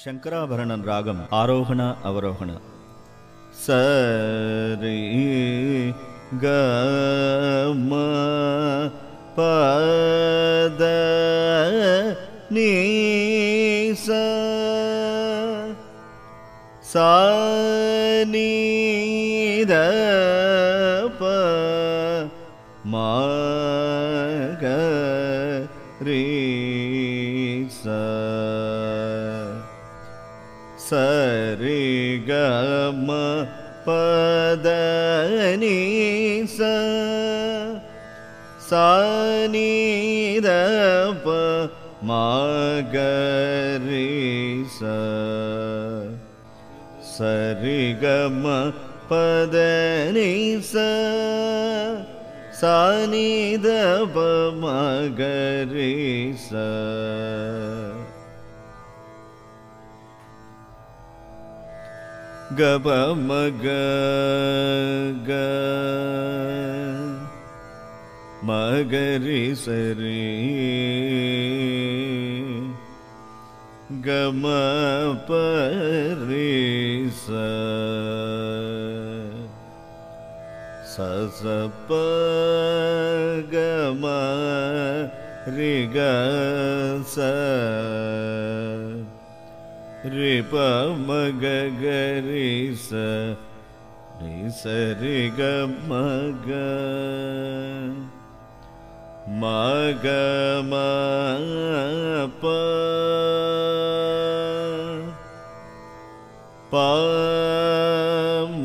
சங்கராபரணன் ராகம் ஆரோகண அவரோகண சரி க பத நீச ச நீத सरि ग पदनि सनि द मागरि सरि ग पदनि सनि दप मा ग ग। मग गम परि गमाप ऋस सस प गृग रिपमगरि स रिस रि सरि ग मग मगम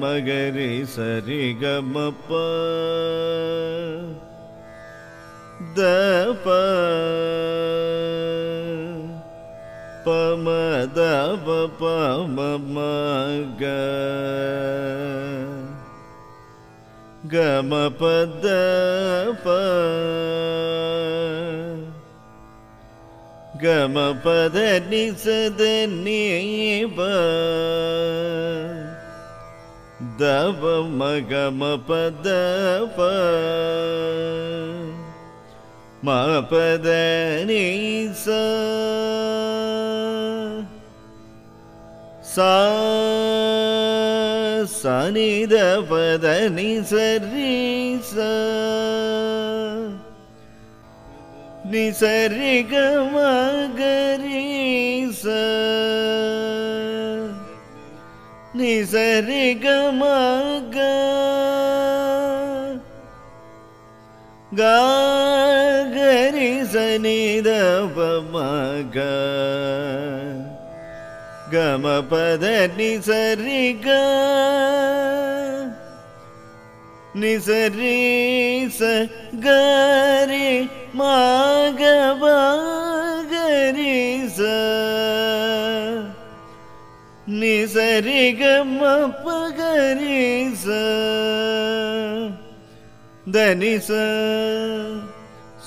पगरि सरि ग म पम गमपद गम पदनि सदनि पम पदप मपद स सनिदपदनि सरि स निसरि गमगरि स निसरि गमग गागरि सनिदपमग கமபத நிசரிக நிசரீச கரி மாகபாகரிச நிசரிக மப்பகரிச தனிச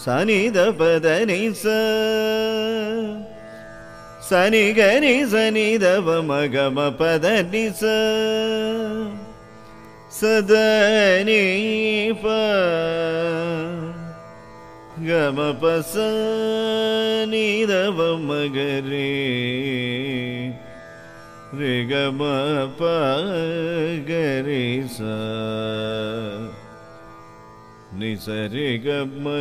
சனித பதனிச சனி கனி सनि धनि सदनि प ग सनि ध मगरे रे गम प गरे स निसरि ग म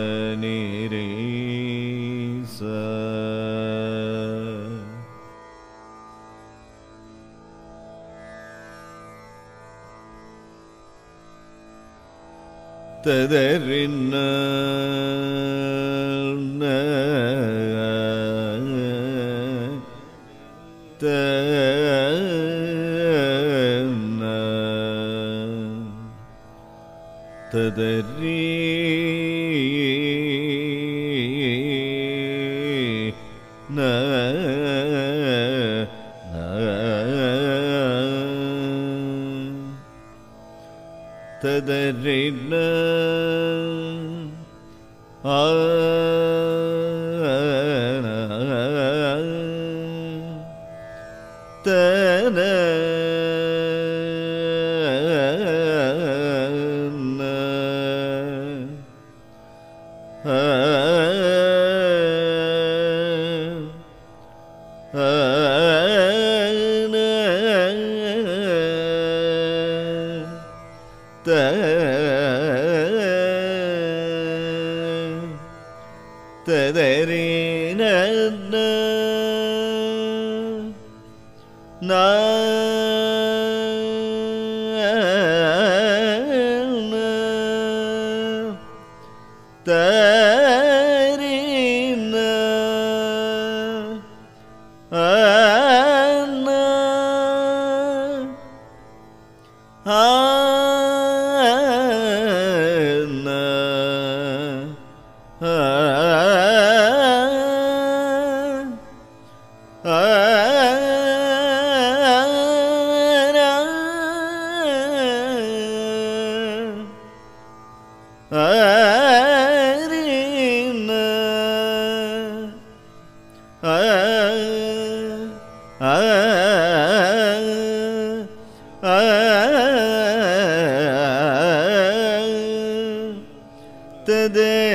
തതറിന്ന തതറി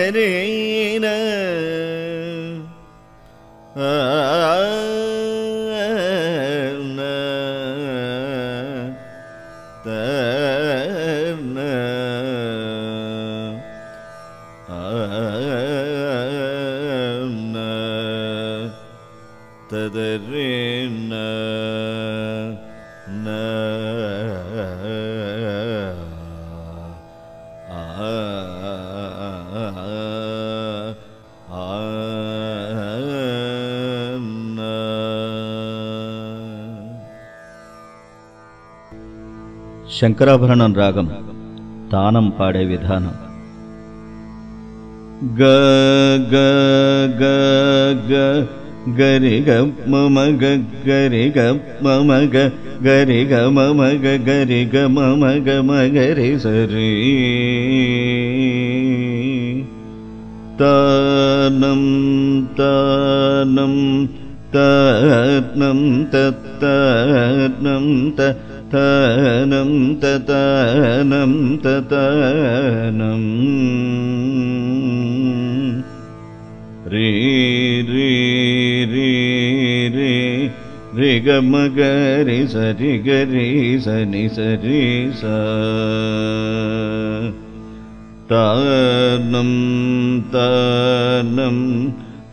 ഹരേന ആ శంకరాభరణం రాగం తానం పాడే విధానం గ గ గ గ గరి గ మమ గ గరి గ మమ గ గరి గ మమ గ గరి గ మమ గ మగరి సరి తానం తానం తానం తత్తానం త తానం తతానం తతానం రే రే రే రే రి గ మ గ రి స రి గ రి స तरणं ततनं ततनम् ऋगमकरि सरि गरि सनि सरि सा। तानं तानं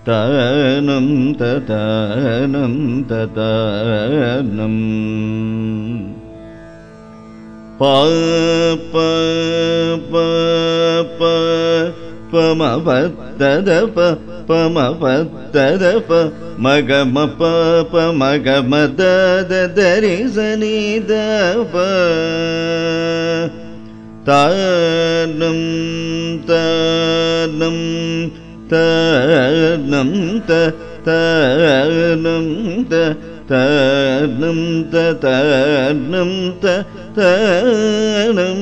तरणं ततनं ततरणम् ப பமபத்தத ப பமபத்தத ப மகம ப ப மகம தத தரிசனித ப தானம் தானம் தானம் தானம் தானம் tadnum tadnum tadnum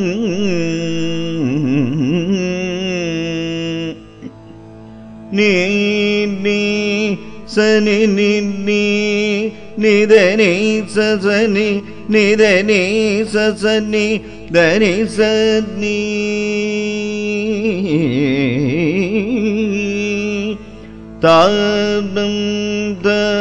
ninni sani ninni nidani sasani nidani sasani dani sadni tadnum tadnum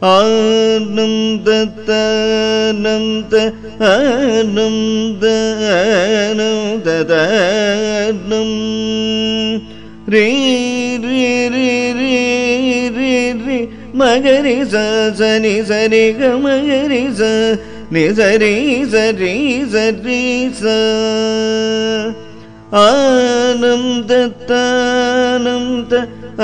ஆனந்த தனந்த ஆனந்த ஆனந்த தனம் ரே ரே ரே ரே ரே ரே மகரி சனி சரி க மகரி ச நிசரி சரி சரி ச ஆனந்த தானந்த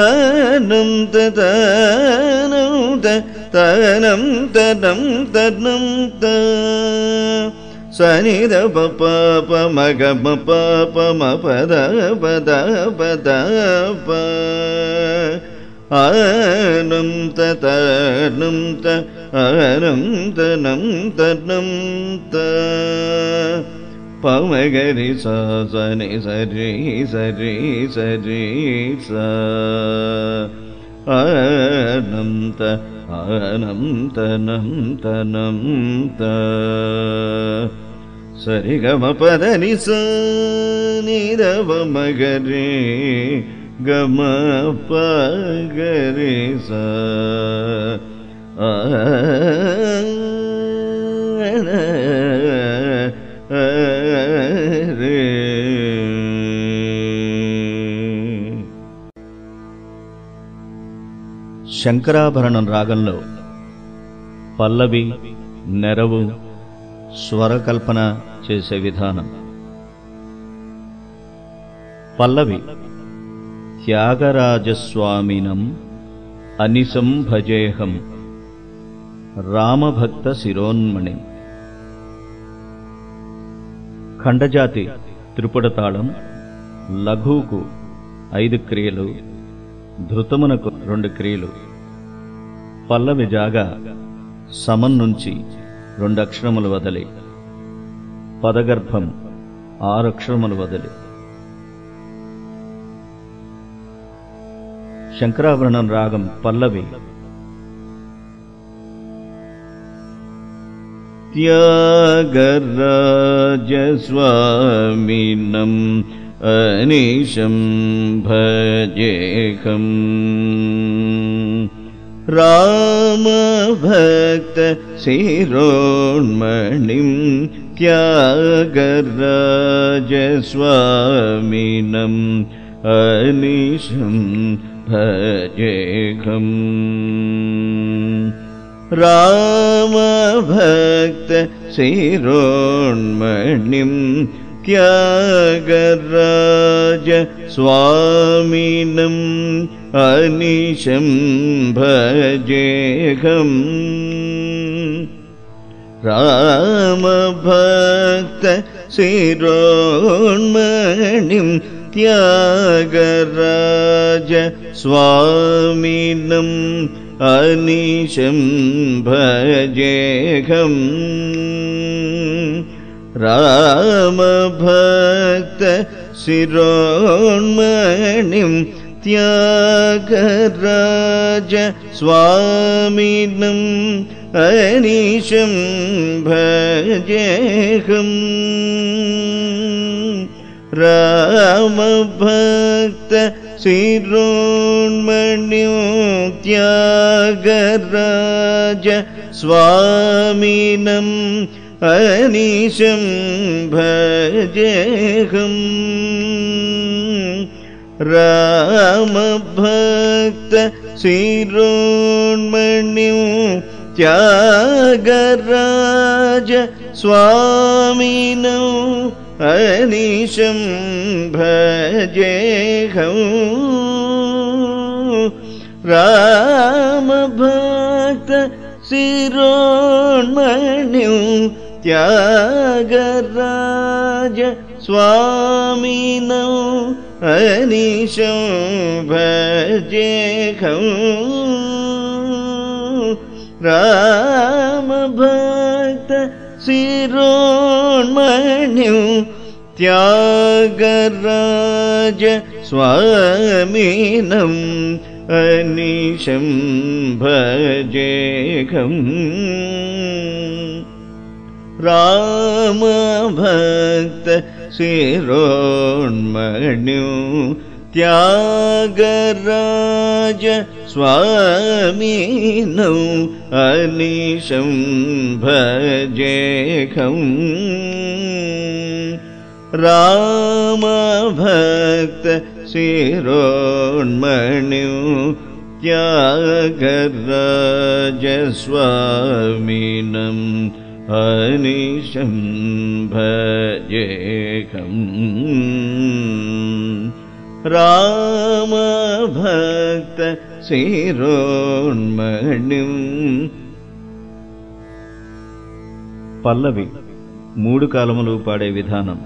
ஆனந்த தானந்த तनं तनं तनं त शनिद पमग पमपदपद पदप अनं ततनं त अनं तनं तनं त पमगरि स सनि सरि सरि सरि स अनं त अनं तनं तनं त सरि स नीरवमगरे गमपगरि स अ శంకరాభరణం రాగంలో పల్లవి నెరవు స్వరకల్పన చేసే విధానం. పల్లవి త్యాగరాజస్వామినం అనిసం భజేహం రామభక్త శిరోన్మణి. ఖండజాతి త్రిపుడ తాళం లఘువుకు ఐదు క్రియలు ధృతమునకు రెండు క్రియలు. పల్లవి జాగా సమం నుంచి రెండు అక్షరములు వదలి పదగర్భం ఆరు అక్షరములు వదలి శంకరాభరణం రాగం పల్లవి त्यागराजस्वामिनम् अनिशं भजेऽहम् रामभक्त शिरोन्मणिं त्यागराजस्वामिनम् अनिशं भजेऽहम् रामभक्त शिरोन्मणिं त्यागराज स्वामिनम् अनिशं भजेऽहम् रामभक्त शिरोन्मणिं त्यागराज स्वामिनम् अनिशं भजेऽहम् रामभक्त शिरोन्मणिं त्यागराज स्वामिनम् अनिशं भजेऽहम् रामभक्त शिरोन्मण्यो त्यागराज स्वामिनम् अनिशं भजेऽहम् रामभक्त शिरोन्मण्यो त्यागराज स्वामिनौ अनिशं भजेऽहम् रामभक्त शिरोन्मण्यो त्यागराज स्वामिनौ अनिशं भजेऽहम् रामभक्त शिरोन्मण्यो त्यागराज स्वामिनम् अनिशं भजेऽहम् रामभक्त शिरोन्मण्यो त्यागराज स्वामिनौ अनिशं भजेऽहम् रामभक्त शिरोन्मण्यो त्यागराज स्वामिनम् अनिशं भजेऽहम् रामभक्त शिरोन्मणिम् పల్లవి మూడు కాలములు పాడే విధానం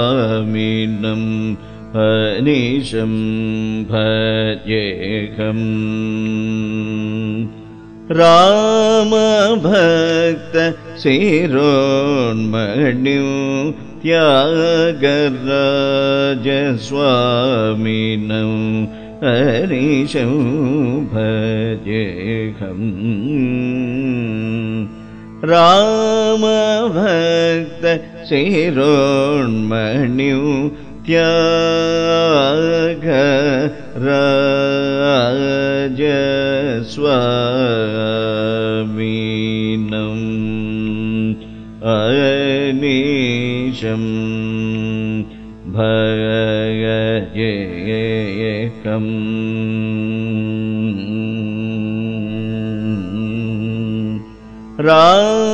त्यागराजस्वामिनम् अनिशं भजेहम् रामभक्त शिरोन्मणिं त्यागराजस्वामिनम् अनिशं भजेहम् रामभक्त शिरोन्मणिं त्याग राजस्वामीनम् अनीशम् भयेकम् रामभक्त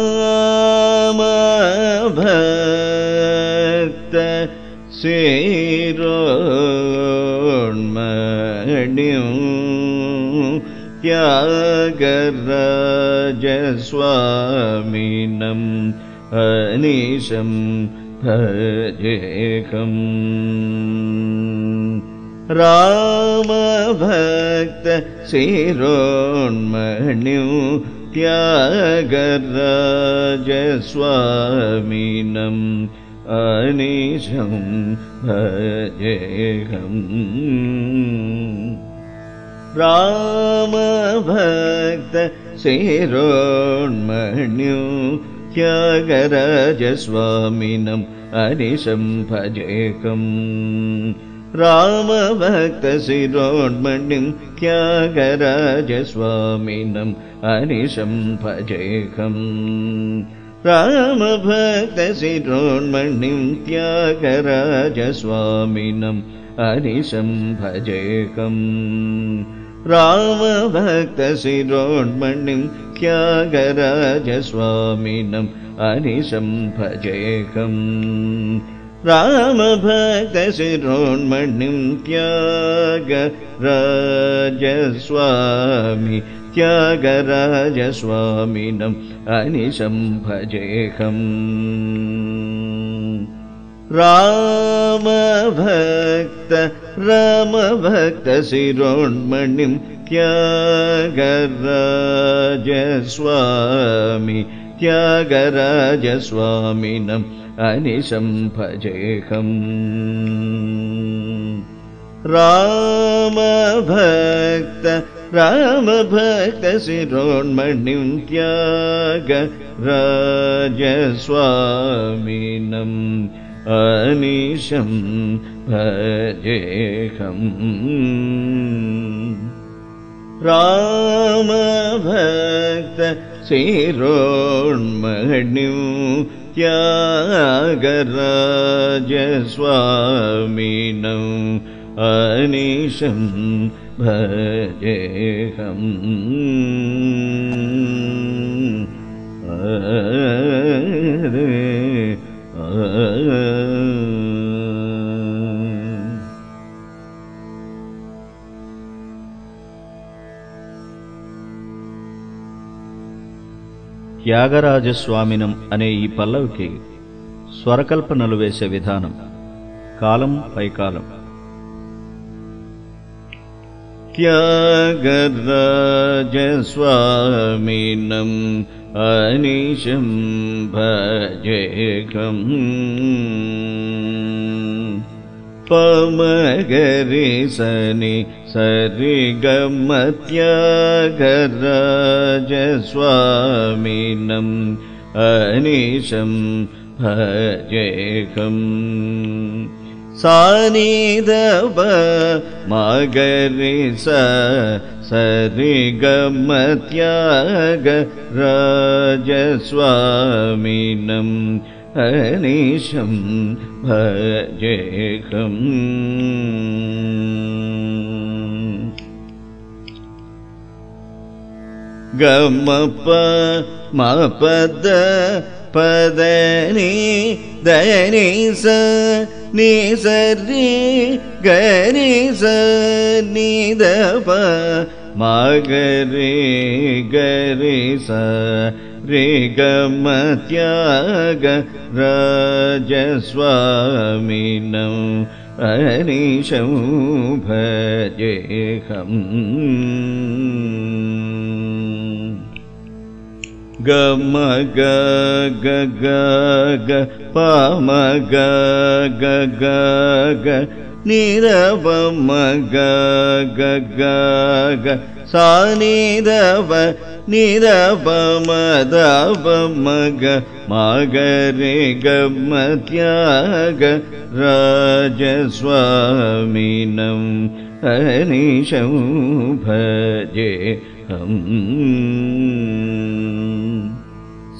शिरोन्मणिं त्यागराजस्वामिनम् अनिशं भजेकम् रामभक्त शिरोन्मणिं त्यागराजस्वामिनम् अनिशं भजेहम् रामभक्त शिरोन्मणिं त्यागराजस्वामिनम् अनिशं भजेकम्। रामभक्तशिरोन्मणिं त्यागराजस्वामिनम् अनिशं भजेकम् रामभक्तशिरोन्मणिं त्यागराजस्वामिनम् अनिशं भजेकम् रामभक्तशिरोन्मणिं त्यागराजस्वामिनम् अनिशं भजेकम् रामभक्तशिरोन्मणिं त्यागराजस्वामि त्यागराजस्वामिनम् अनिशं भजेकम् रामभक्त रामभक्तशिरोन्मणिं त्यागराजस्वामि त्यागराजस्वामिनम् अनिशं भजेकम् रामभक्त रामभक्तशिरोन्मणिं त्यागराजस्वामिनम् अनिशं भजेहम् रामभक्त शिरोन्मणिं त्यागराजस्वामिनम् അനീശം ഭജേഹം త్యాగరాజస్వామినం అనే ఈ పల్లవికి స్వరకల్పనలు వేసే విధానం కాలం పైకాలం त्यागराजस्वामिनम् अनिशं भजेकम् पमगरि सनि सरिगमत्यागराजस्वामिनम् अनिशं भजेकम् सानिदव मगरि स सरिगमत्याग राजस्वामिनम् अनिशं भजेकम् गमप मपद पदनि दनि स नि सरि गरि स नि द प मगरि गरि स रे ग म त्याग राजस्वामिनम् अनिशं भजेहम् ग ग ग ग ग ग निरव म ग ग ग ग सा निरव निरव म दव म ग म ग म त्याग राजस्वामिनम् अनिशं भजे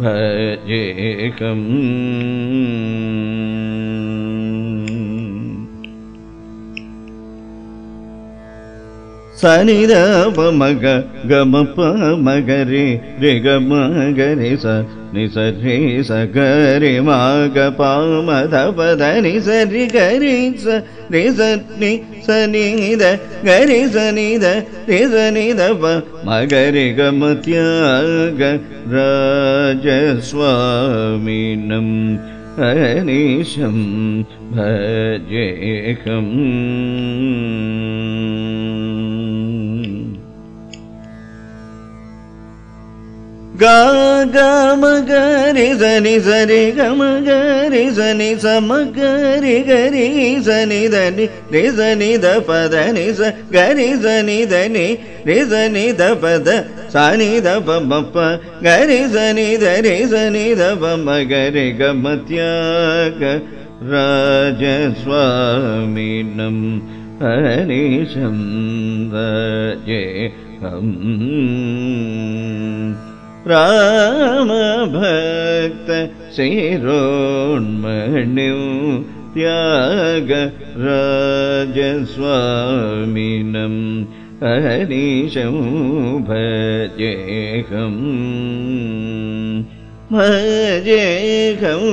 त्याग सनि द प मग ग म प मगरे रे ग म गरे स नि स गरे म ग प म ध प ध नि स रि गरे स स नि स नि द गरे स नि द रे स नि द प म गरे ग म त्याग राजस्वामिनम् अनिशं भजेकम् गा ग म ग रि स नि स रि ग म ग रि स नि स म ग रि ग रि स नि द नि रि स नि द प द नि स ग रि स नि द नि रि स नि द प द स नि द प म प ग रि स नि द रि स नि द प म ग रि ग म त्याग राजस्वामिनम् अनिशं भजेहम् रामभक्त शिरोन्मणिं त्याग राजस्वामिनम् अनिशं भजेहम् भजेहम्